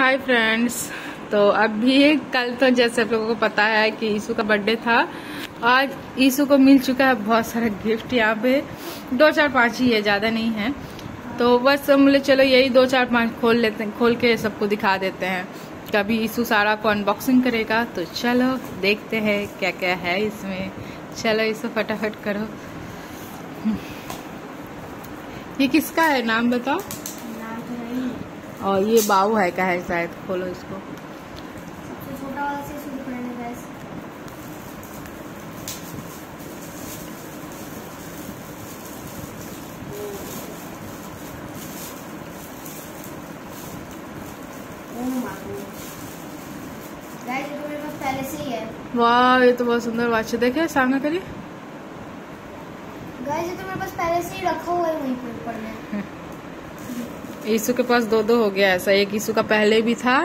Hi friends तो अभी कल तो जैसे आप लोगों को पता है कि ईशु का बर्थडे था। आज ईशु को मिल चुका है बहुत सारा गिफ्ट यहाँ पे। दो चार पाँच ही है, ज़्यादा नहीं है। तो बस बोले, चलो यही दो चार पाँच खोल लेते हैं खोल के सबको दिखा देते हैं। कभी ईशु सारा को अनबॉक्सिंग करेगा तो चलो देखते हैं क्या क्या है इसमें। चलो ईशु फटाफट करो। ये किसका है? नाम बताओ। और ये बाऊ है का है शायद खोलो इसको। तो मेरे पास पहले से ही है। वाह ये तो बहुत सुंदर वाच देखे सामने करिए। गाइस ये तो मेरे पास पहले से ही रखा हुआ है वहीं पर ऊपर में। ईसु के पास दो दो हो गया ऐसा एक ईसु का पहले भी था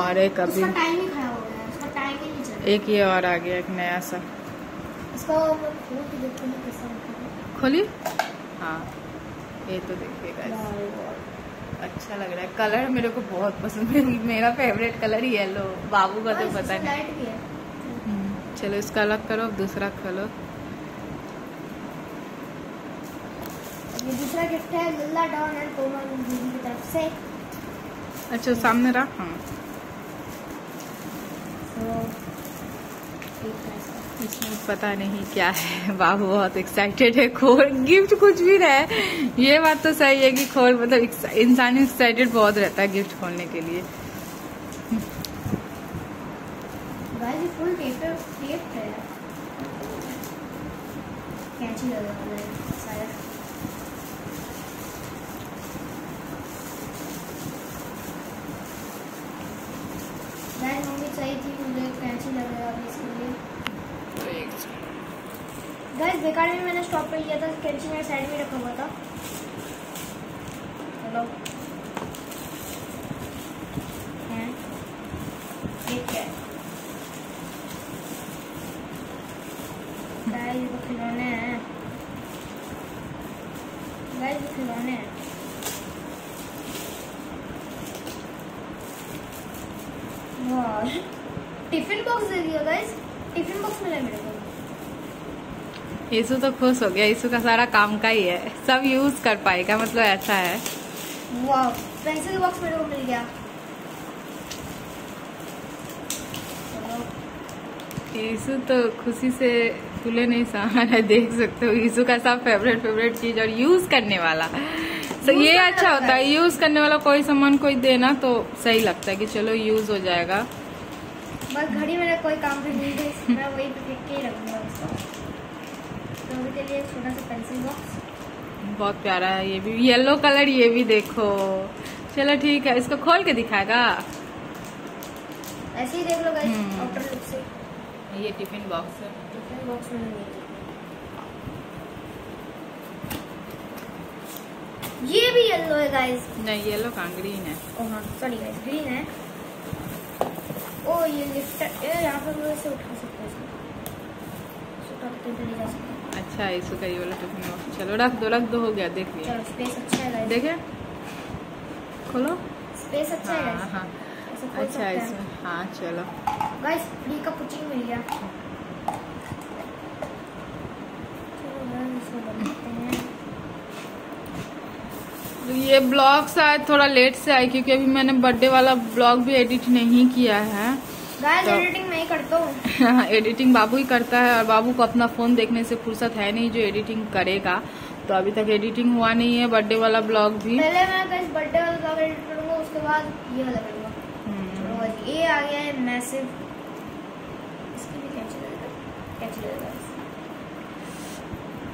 और एक अभी। उसका टाइम ही खराब हो गया उसका टाइम ही नहीं चल। एक ये और आ गया एक नया सा। खोल हैं है। हाँ ये तो देखिएगा। अच्छा लग रहा है। कलर मेरे को बहुत पसंद है। मेरा फेवरेट कलर येलो बाबू का तो पता नहीं। है। हम्म, चलो इसका अलग करो अब दूसरा खोलो। ये दूसरा गिफ्ट है लल्ला डॉन एंड कोमल दीदी की तरफ़ से। अच्छा सामने रख हाँ। इसमें पता नहीं क्या है। बाबू बहुत एक्साइटेड है। खोल गिफ्ट कुछ भी रहे। ये बात तो सही है कि खोल मतलब इंसान एक्साइटेड बहुत रहता है गिफ्ट खोलने के लिए। फुल टेप टेप है। कैंची लगा हुआ है शायद गाइस मम्मी सही थी मुझे कैंची लगा अभी इसके लिए। गाइस बेकार में मैंने स्टॉप कर लिया था कैंची मेरे साइड में रखा हुआ था। चलो हैं? ठीक है गाइस खिलौने हैं। गाइस खिलौने हैं वाह टिफ़िन बॉक्स दे दिया गाइस टिफ़िन बॉक्स मिला मेरे को यीशु तो खुश हो गया। यीशु का सारा काम का ही है। सब यूज़ कर पाएगा मतलब ऐसा है। पेंसिल बॉक्स मेरे को मिल गया। यीशु तो खुशी से खुले नहीं सहा है देख सकते हो। यीशु का सब फेवरेट फेवरेट चीज़ और यूज़ करने वाला। Use ये अच्छा होता है। यूज़ करने वाला कोई सामान कोई देना तो सही लगता है कि चलो यूज़ हो जाएगा। बस घड़ी मेरा कोई काम भी नहीं है मैं वही पे फेंक के ही रखूँगा उसको। तो अभी के लिए छोटा सा पेंसिल बॉक्स बहुत प्यारा है ये भी। येलो कलर ये भी देखो। चलो ठीक है इसको खोल के दिखाएगा? ऐसे ही देख लो गाइस हम्म। आउटर लुक से। ये टिफ़िन बॉक्स है। टिफ़िन बॉक्स में नहीं ये भी येलो है गाइस नहीं येलो का ग्रीन है। ओ हाँ सॉरी गाइस ग्रीन है। ओ ये लिफ्ट यहाँ पर इसे उठा सकते हैं। हैं अच्छा इसको ये वाला टिफ़िन चलो रख दो रख दो हो गया देख लिया। स्पेस अच्छा है देखे? खोलो। स्पेस अच्छा है हाँ हाँ। ऐसे अच्छा है। इसमें। हाँ चलो। गाइस फ्री का पुचिंग मिल गया चलो गाइस इसको बनाते हैं तो ये ब्लॉग शायद थोड़ा लेट से आई क्योंकि अभी मैंने बर्थडे वाला ब्लॉग भी एडिट नहीं किया है। तो- एडिटिंग मैं ही करता हूँ। एडिटिंग बाबू ही करता है और बाबू को अपना फ़ोन देखने से फुर्सत है नहीं जो एडिटिंग करेगा। तो अभी तक एडिटिंग हुआ नहीं है बर्थडे वाला ब्लॉग भी। पहले मैं बर्थडे वाला ब्लॉग एडिट करूँगा उसके बाद ये वाला करूँगा। हम्म, ये आ गया है मैसिव इसकी भी कैंची लगेगा कैंची लगेगा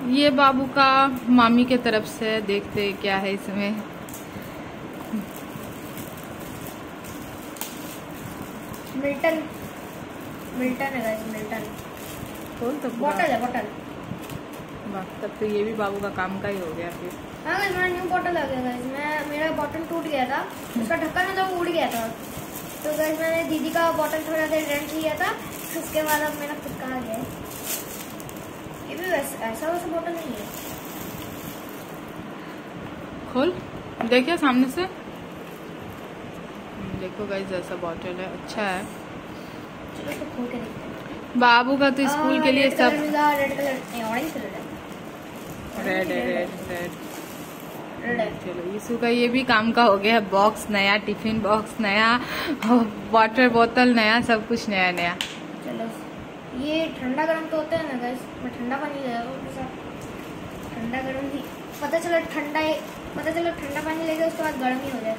ये बाबू का मामी के तरफ़ से देखते क्या है इसमें। मिल्टन। मिल्टन है मिल्टन। तो। बॉटल है बॉटल वाह, तब तो ये भी बाबू का काम का ही हो गया फिर। हाँ गाइस मेरा न्यू बॉटल आ गया गाइस मैं मेरा बॉटल टूट गया था। उसका ढक्कन मतलब उड़ गया था। तो गाइस मैंने दीदी का बॉटल थोड़ा देर रेंट लिया था। उसके बाद अब मेरा खुद का आ गया है ऐसा वैसा बॉटल नहीं है। खोल। देखिए सामने से। देखो गाइस जैसा बॉटल है। अच्छा है। तो खोल के देखते हैं। बाबू का तो स्कूल के लिए सब रेड है। रेड रेड रेड रेड चलो यीशु का ये भी काम का हो गया बॉक्स नया टिफ़िन बॉक्स नया वाटर बोतल नया सब कुछ नया नया ये ठंडा गर्म तो होता है ना गैस मैं ठंडा पानी ले रहा हूँ सब ठंडा गर्म ही। पता चला ठंडा पता चला ठंडा पानी ले लेके उसके बाद गर्म ही हो जाए।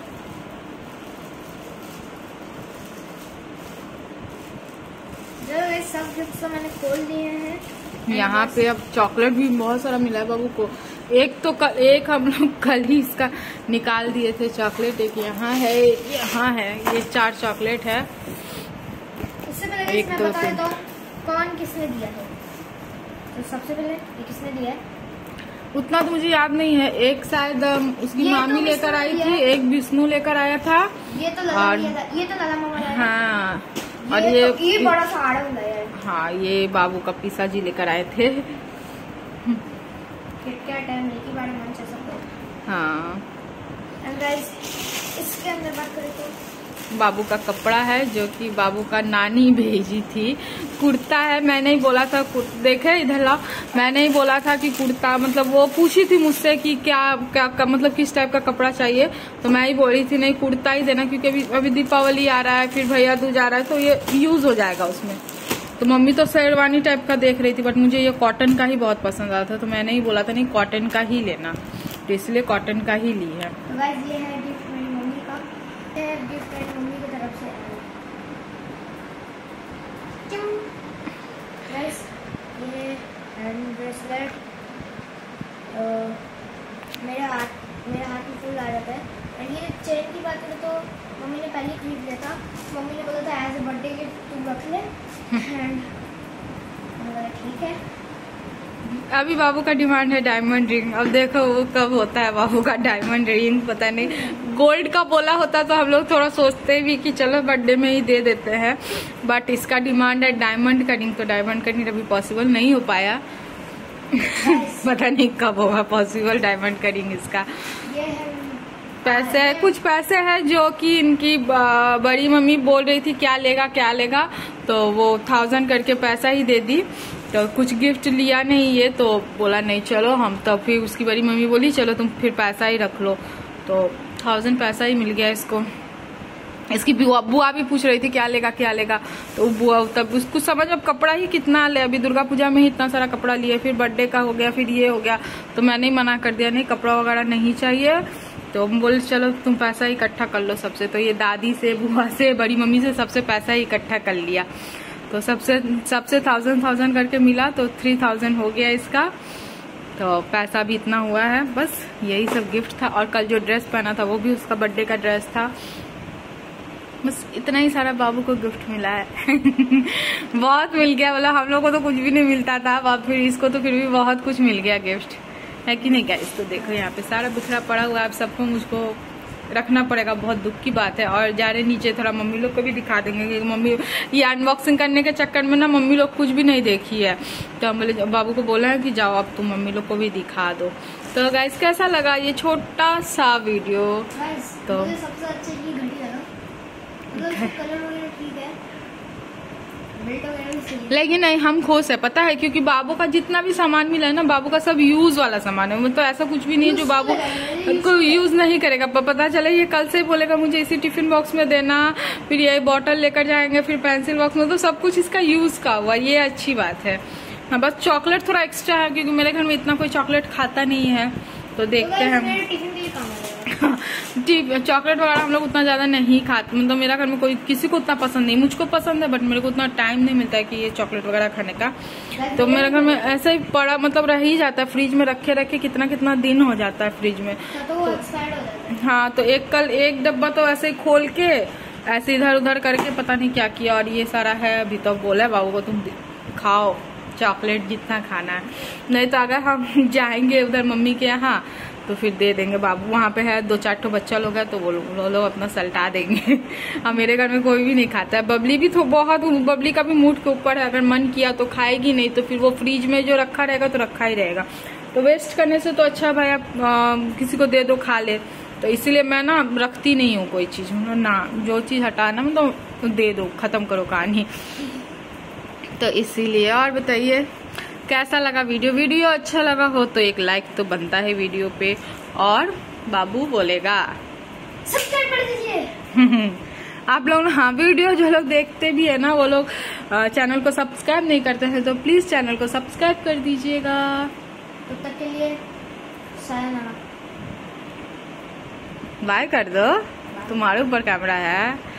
चलो गैस सब गिफ्ट तो मैंने खोल दिए हैं। यहाँ पे अब चॉकलेट भी बहुत सारा मिला है बाबू को। एक तो कल एक हम लोग कल ही इसका निकाल दिए थे चॉकलेट एक यहाँ है यहाँ है ये चार चॉकलेट है। उससे पहले एक, मैं दो, बता तीन। देता हूँ कौन किसने दिया है? तो सबसे पहले ये किसने दिया है? उतना तो मुझे याद नहीं है। एक शायद उसकी ये तो मामी लेकर आई थी एक विष्णु लेकर आया था। ये तो लला और- था। ये तो लला मामा हाँ है। और ये ये तो, ये बड़ा सा आड़ा है। हाँ ये बाबू का पिसा जी लेकर आए थे। हाँ? इसके अंदर बात करें तो बाबू का कपड़ा है, जो कि बाबू का नानी भेजी थी। कुर्ता है मैंने ही बोला था देखे इधर लाओ। मैंने ही बोला था कि कुर्ता मतलब वो पूछी थी मुझसे कि क्या क्या, क्या- मतलब किस टाइप का कपड़ा चाहिए। तो मैं ही बोली थी, नहीं, कुर्ता ही देना, क्योंकि अभी अभी दीपावली आ रहा है, फिर भैया दूज आ रहा है तो ये यूज़ हो जाएगा उसमें। तो मम्मी तो शेरवानी टाइप का देख रही थी बट मुझे ये कॉटन का ही बहुत पसंद आता था तो मैंने ही बोला था, नहीं कॉटन का ही लेना। तो इसलिए कॉटन का ही ली है। हैंड ब्रेसलेट मेरे हाथ मेरे हाथ में फुल आ जाता है। और ये चेन की बात करें तो मम्मी ने पहले खरीद लिया था। मम्मी ने बोला था एज ए बर्थडे गिफ्ट तुम रख ले। एंड ठीक है। अभी बाबू का डिमांड है डायमंड रिंग अब देखो वो कब होता है बाबू का डायमंड रिंग पता नहीं। गोल्ड का बोला होता तो हम लोग थोड़ा सोचते भी कि चलो बर्थडे में ही दे देते हैं। बट इसका डिमांड है डायमंड का रिंग तो डायमंड का रिंग अभी पॉसिबल नहीं हो पाया। पता नहीं कब होगा पॉसिबल डायमंड का रिंग इसका पैसे है कुछ पैसे है जो कि इनकी बड़ी मम्मी बोल रही थी क्या लेगा क्या लेगा। तो वो थाउज़ेंड करके पैसा ही दे दी। तो कुछ गिफ्ट लिया नहीं ये तो बोला नहीं चलो हम तो फिर उसकी बड़ी मम्मी बोली चलो तुम फिर पैसा ही रख लो। तो थाउज़ेंड पैसा ही मिल गया इसको। इसकी बुआ बुआ भी पूछ रही थी, क्या लेगा क्या लेगा? तो बुआ तब उसको समझ, अब कपड़ा ही कितना ले, अभी दुर्गा पूजा में ही इतना सारा कपड़ा लिए, फिर बर्थडे का हो गया, फिर ये हो गया। तो मैंने ही मना कर दिया, नहीं, कपड़ा वगैरह नहीं चाहिए। तो हम बोले, चलो, तुम पैसा इकट्ठा कर लो सबसे। तो ये दादी से, बुआ से, बड़ी मम्मी से सबसे पैसा इकट्ठा कर लिया। तो सबसे सबसे थाउज़ेंड थाउज़ेंड करके मिला तो थ्री थाउज़ेंड हो गया इसका। तो पैसा भी इतना हुआ है, बस यही सब गिफ्ट था। और कल जो ड्रेस पहना था, वो भी उसका बर्थडे का ड्रेस था। बस इतना ही सारा बाबू को गिफ्ट मिला है। बहुत मिल गया। बोला, हम लोग को तो कुछ भी नहीं मिलता था। अब फिर इसको तो फिर भी बहुत कुछ मिल गया गिफ्ट है कि नहीं क्या इसको देखो, यहाँ पे सारा बिखरा पड़ा हुआ है। आप सबको मुझको रखना पड़ेगा बहुत दुख की बात है। और जा रहे नीचे थोड़ा मम्मी लोग को भी दिखा देंगे कि मम्मी ये अनबॉक्सिंग करने के चक्कर में ना मम्मी लोग कुछ भी नहीं देखी है। तो हम बोले बाबू को बोला है कि जाओ अब तुम मम्मी लोग को भी दिखा दो। तो गाइस कैसा लगा ये छोटा सा वीडियो तो- सबसे अच्छा ये घड़ी मतलब है सही है लेकिन नहीं, हम खुश है। पता है, क्योंकि बाबू का जितना भी सामान मिला है ना, बाबू का सब यूज़ वाला सामान है। मतलब ऐसा कुछ भी नहीं है जो बाबू को यूज़ नहीं करेगा। पता चले, ये कल से बोलेगा मुझे इसी टिफ़िन बॉक्स में देना, फिर ये बॉटल लेकर जाएँगे, फिर पेंसिल बॉक्स में। तो सब कुछ इसका यूज़ का हुआ, ये अच्छी बात है। हाँ बस चॉकलेट थोड़ा एक्स्ट्रा है, क्योंकि मेरे घर में इतना कोई चॉकलेट खाता नहीं है। तो तो देखते हैं। टिफ़िन के ठीक चॉकलेट वगैरह हम लोग उतना ज़्यादा नहीं खाते। मतलब मेरा घर में कोई किसी को उतना पसंद नहीं मुझको पसंद है बट मेरे को उतना टाइम नहीं मिलता है कि ये चॉकलेट वगैरह खाने का। तो मेरे घर में ऐसे ही पड़ा मतलब रह ही जाता है फ्रिज में रखे रखे कितना कितना दिन हो जाता है फ्रिज में। तो हो है। हाँ तो एक कल एक डब्बा तो ऐसे ही खोल के ऐसे इधर उधर करके पता नहीं क्या किया और ये सारा है अभी तो बोला है बाबू को तुम खाओ चॉकलेट जितना खाना है। नहीं तो अगर हम जाएँगे उधर मम्मी के यहाँ तो फिर दे देंगे। बाबू वहाँ पे है दो चार ठो बच्चा लोग है तो वो लोग वो लोग अपना सलटा देंगे। और मेरे घर में कोई भी नहीं खाता है। बबली भी तो बहुत बबली का भी मूड के ऊपर है। अगर मन किया तो खाएगी नहीं तो फिर वो फ्रिज में जो रखा रहेगा तो रखा ही रहेगा। तो वेस्ट करने से तो अच्छा भाई आप आ, किसी को दे दो खा ले। तो इसीलिए मैं ना रखती नहीं हूँ कोई चीज़। ना जो चीज़ हटाना मतलब तो दे दो खत्म करो कहानी। तो इसीलिए और बताइए। कैसा लगा वीडियो? वीडियो अच्छा लगा हो तो एक लाइक तो बनता है वीडियो पे। और बाबू बोलेगा। सब्सक्राइब कर दीजिए। आप लोग हाँ वीडियो जो लोग देखते भी है ना वो लोग चैनल को सब्सक्राइब नहीं करते हैं तो प्लीज़ चैनल को सब्सक्राइब कर दीजिएगा। तब तो तक के लिए बाय कर दो। तुम्हारे ऊपर कैमरा है।